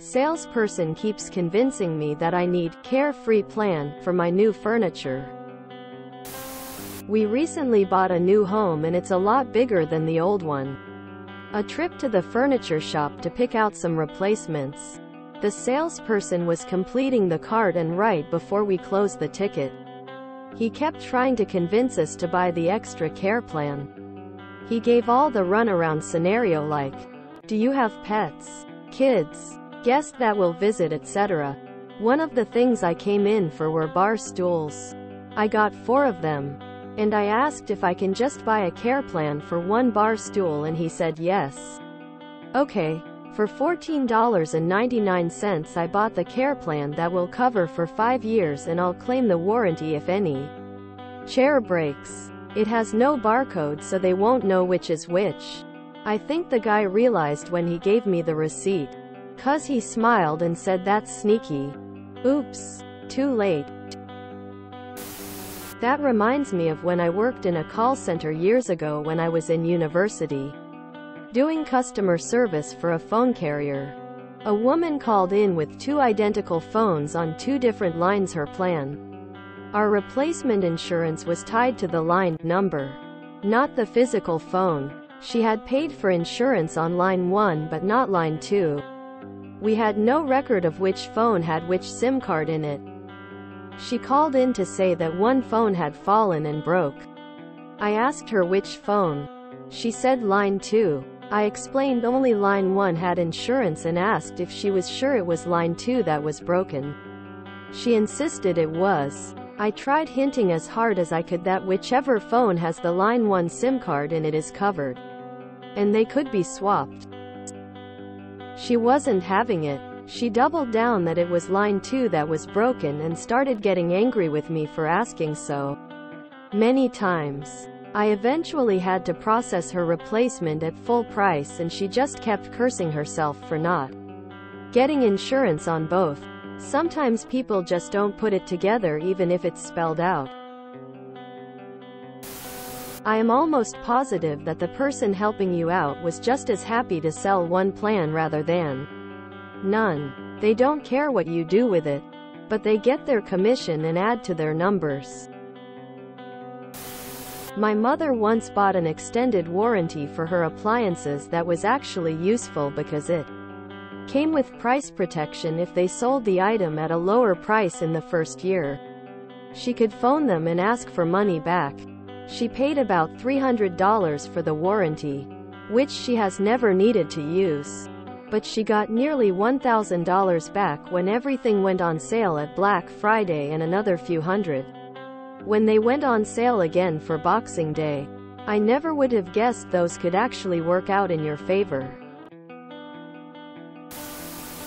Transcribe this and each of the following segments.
Salesperson keeps convincing me that I need carefree plan for my new furniture. We recently bought a new home and it's a lot bigger than the old one. A trip to the furniture shop to pick out some replacements. The salesperson was completing the cart and right before we closed the ticket. He kept trying to convince us to buy the extra care plan. He gave all the runaround scenario like, do you have pets? Kids? Guest that will visit etc. One of the things I came in for were bar stools. I got four of them. And I asked if I can just buy a care plan for one bar stool and he said yes. Okay. For $14.99 I bought the care plan that will cover for 5 years and I'll claim the warranty if any. Chair breaks. It has no barcode so they won't know which is which. I think the guy realized when he gave me the receipt. Cuz he smiled and said that's sneaky. Oops. Too late. That reminds me of when I worked in a call center years ago when I was in university. Doing customer service for a phone carrier. A woman called in with two identical phones on two different lines her plan. Our replacement insurance was tied to the line number, not the physical phone. She had paid for insurance on line 1 but not line 2. We had no record of which phone had which SIM card in it. She called in to say that one phone had fallen and broke. I asked her which phone. She said line 2. I explained only line 1 had insurance and asked if she was sure it was line 2 that was broken. She insisted it was. I tried hinting as hard as I could that whichever phone has the line 1 SIM card in it is covered. And they could be swapped. She wasn't having it. She doubled down that it was line 2 that was broken and started getting angry with me for asking so. Many times. I eventually had to process her replacement at full price and she just kept cursing herself for not getting insurance on both. Sometimes people just don't put it together even if it's spelled out. I am almost positive that the person helping you out was just as happy to sell one plan rather than none. They don't care what you do with it, but they get their commission and add to their numbers. My mother once bought an extended warranty for her appliances that was actually useful because it came with price protection if they sold the item at a lower price in the first year. She could phone them and ask for money back. She paid about $300 for the warranty, which she has never needed to use. But she got nearly $1,000 back when everything went on sale at Black Friday and another few hundred. When they went on sale again for Boxing Day, I never would have guessed those could actually work out in your favor.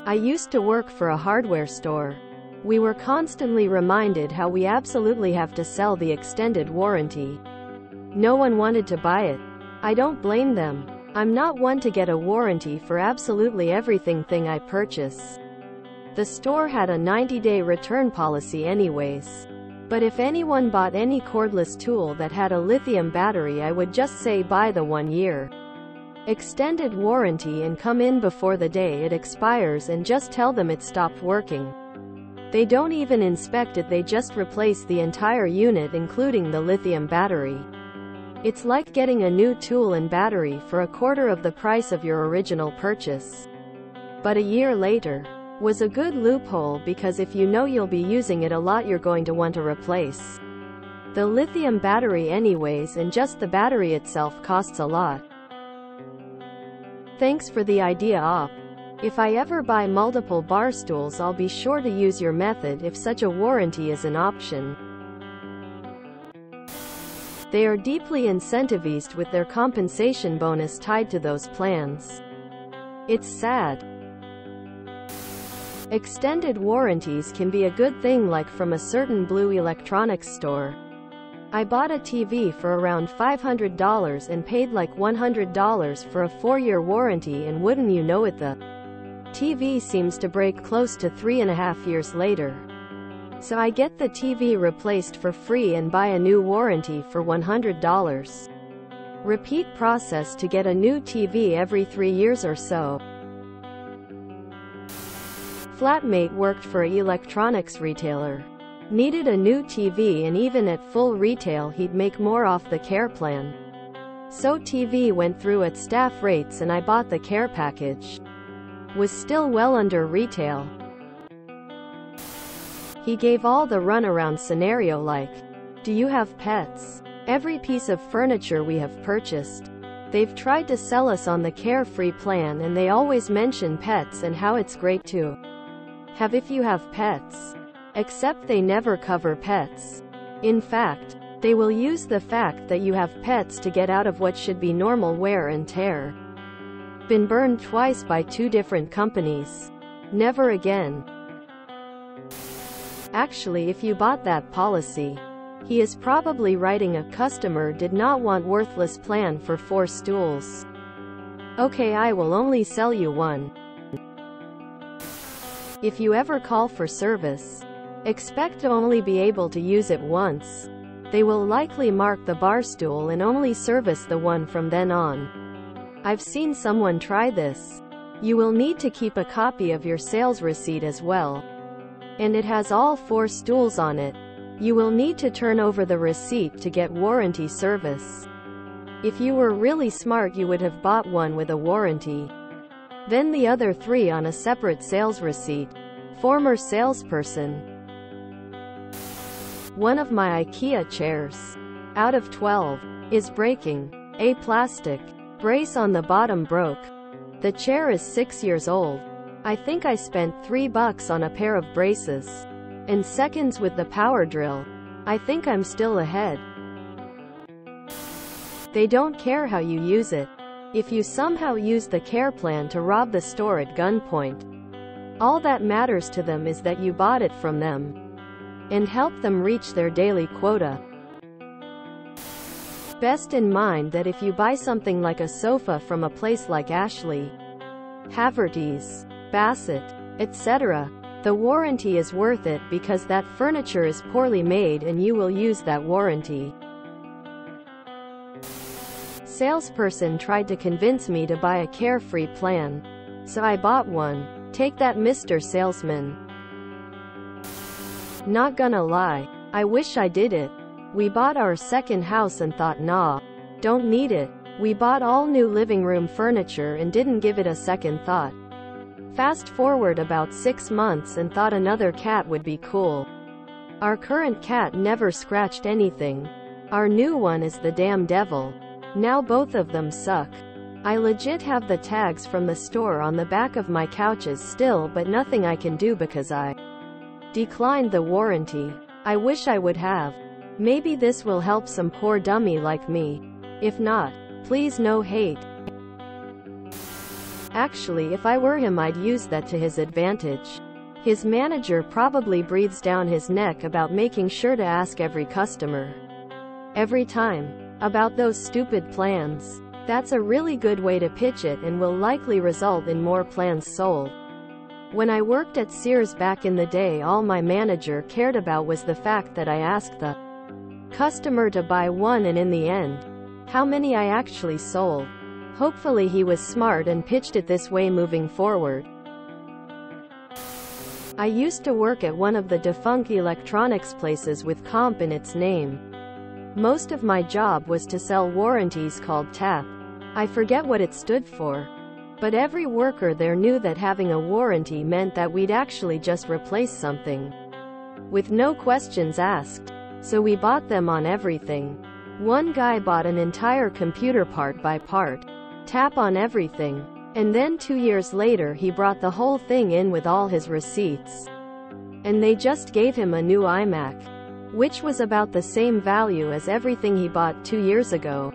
I used to work for a hardware store. We were constantly reminded how we absolutely have to sell the extended warranty. No one wanted to buy it. I don't blame them. I'm not one to get a warranty for absolutely everything thing I purchase. The store had a 90-day return policy anyways. But if anyone bought any cordless tool that had a lithium battery I would just say buy the one year extended warranty and come in before the day it expires and just tell them it stopped working. They don't even inspect it they just replace the entire unit including the lithium battery. It's like getting a new tool and battery for a quarter of the price of your original purchase. But a year later, was a good loophole because if you know you'll be using it a lot you're going to want to replace the lithium battery anyways and just the battery itself costs a lot. Thanks for the idea op. If I ever buy multiple bar stools I'll be sure to use your method if such a warranty is an option. They are deeply incentivized with their compensation bonus tied to those plans. It's sad. Extended warranties can be a good thing like from a certain blue electronics store. I bought a TV for around $500 and paid like $100 for a 4-year warranty and wouldn't you know it the TV seems to break close to three and a half years later. So I get the TV replaced for free and buy a new warranty for $100. Repeat process to get a new TV every three years or so. Flatmate worked for a electronics retailer. Needed a new TV and even at full retail he'd make more off the care plan. So TV went through at staff rates and I bought the care package. Was still well under retail. He gave all the runaround scenario like, do you have pets? Every piece of furniture we have purchased. They've tried to sell us on the carefree plan and they always mention pets and how it's great to have if you have pets. Except they never cover pets. In fact, they will use the fact that you have pets to get out of what should be normal wear and tear. Been burned twice by two different companies. Never again. Actually if you bought that policy, he is probably writing a customer did not want worthless plan for four stools. Okay I will only sell you one. If you ever call for service, expect to only be able to use it once. They will likely mark the bar stool and only service the one from then on. I've seen someone try this. You will need to keep a copy of your sales receipt as well. And it has all four stools on it. You will need to turn over the receipt to get warranty service. If you were really smart you would have bought one with a warranty. Then the other three on a separate sales receipt. Former salesperson. One of my IKEA chairs. Out of 12. Is breaking. A plastic brace on the bottom broke. The chair is 6 years old. I think I spent 3 bucks on a pair of braces and seconds with the power drill. I think I'm still ahead. They don't care how you use it. If you somehow use the care plan to rob the store at gunpoint, all that matters to them is that you bought it from them and help them reach their daily quota. Best in mind that if you buy something like a sofa from a place like Ashley, Havertys, Bassett, etc., the warranty is worth it because that furniture is poorly made and you will use that warranty. Salesperson tried to convince me to buy a carefree plan. So I bought one. Take that Mr. Salesman. Not gonna lie. I wish I did it. We bought our second house and thought nah. Don't need it. We bought all new living room furniture and didn't give it a second thought. Fast forward about six months and thought another cat would be cool. Our current cat never scratched anything. Our new one is the damn devil. Now both of them suck. I legit have the tags from the store on the back of my couches still but nothing I can do because I declined the warranty. I wish I would have. Maybe this will help some poor dummy like me. If not, please no hate. Actually if I were him I'd use that to his advantage. His manager probably breathes down his neck about making sure to ask every customer. Every time. About those stupid plans. That's a really good way to pitch it and will likely result in more plans sold. When I worked at Sears back in the day all my manager cared about was the fact that I asked the customer to buy one and in the end, how many I actually sold. Hopefully he was smart and pitched it this way moving forward. I used to work at one of the defunct electronics places with comp in its name. Most of my job was to sell warranties called TAP. I forget what it stood for. But every worker there knew that having a warranty meant that we'd actually just replace something. With no questions asked. So we bought them on everything. One guy bought an entire computer part by part. Tap on everything. And then two years later he brought the whole thing in with all his receipts. And they just gave him a new iMac. Which was about the same value as everything he bought two years ago.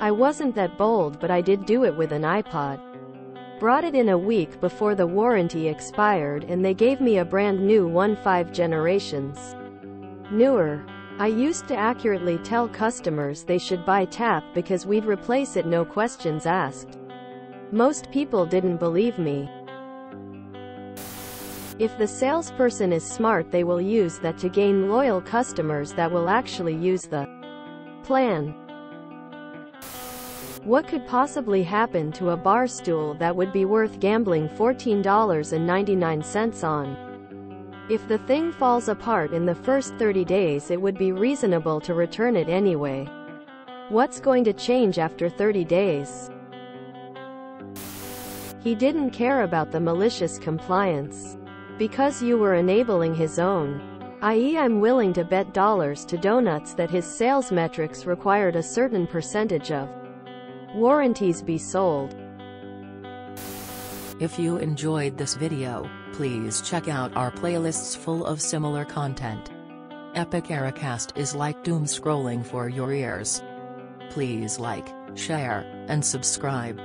I wasn't that bold but I did do it with an iPod. Brought it in a week before the warranty expired and they gave me a brand new one 5 generations. Newer. I used to accurately tell customers they should buy TAP because we'd replace it no questions asked. Most people didn't believe me. If the salesperson is smart they will use that to gain loyal customers that will actually use the plan. What could possibly happen to a bar stool that would be worth gambling $14.99 on? If the thing falls apart in the first 30 days it would be reasonable to return it anyway. What's going to change after 30 days? He didn't care about the malicious compliance. Because you were enabling his own. I.e. I'm willing to bet dollars to donuts that his sales metrics required a certain percentage of warranties be sold. If you enjoyed this video, please check out our playlists full of similar content. Epicaricast is like doom scrolling for your ears. Please like, share, and subscribe.